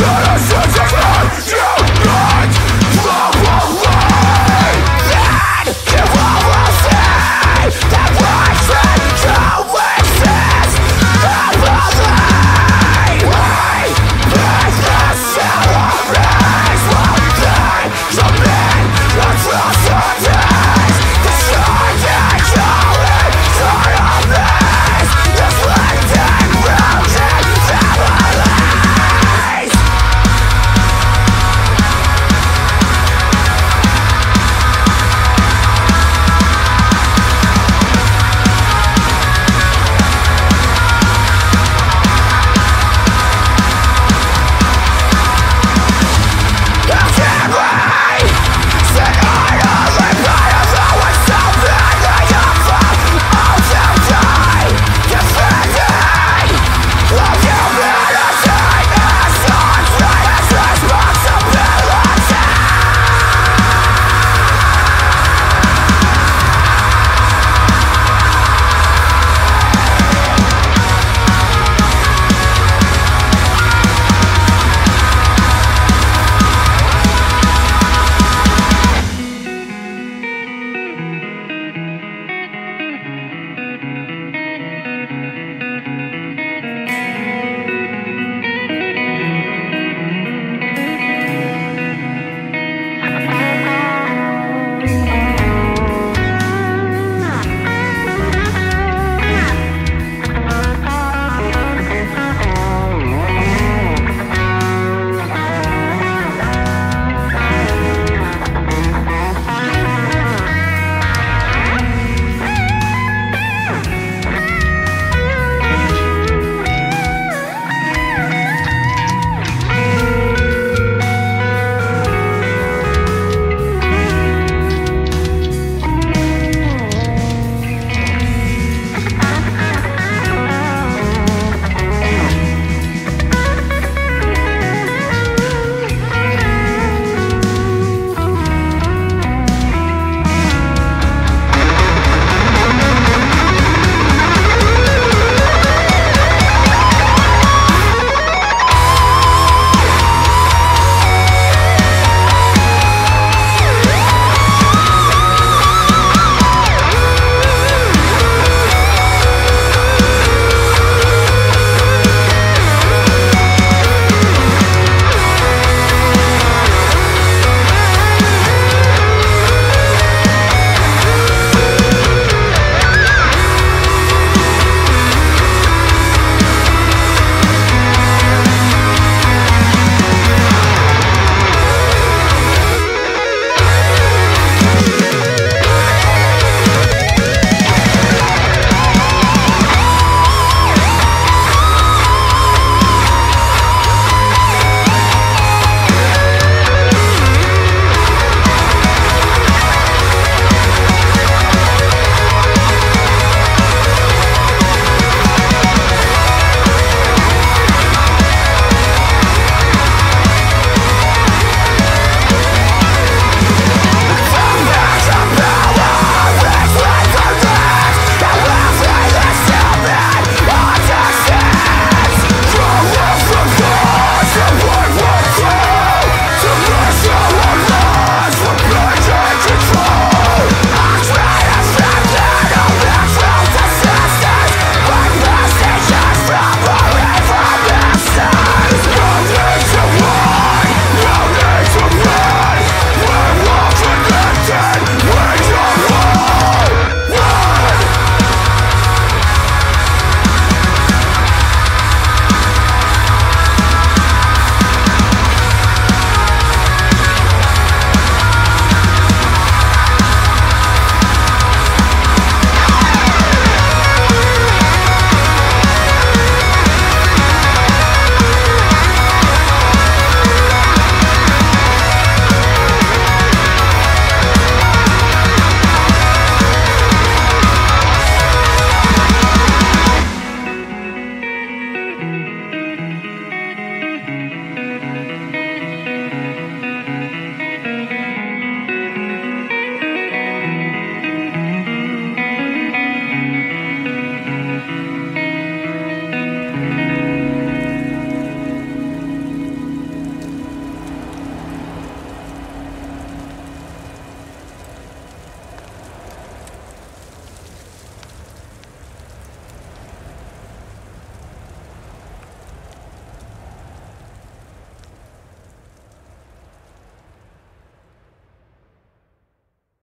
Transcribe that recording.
That is such a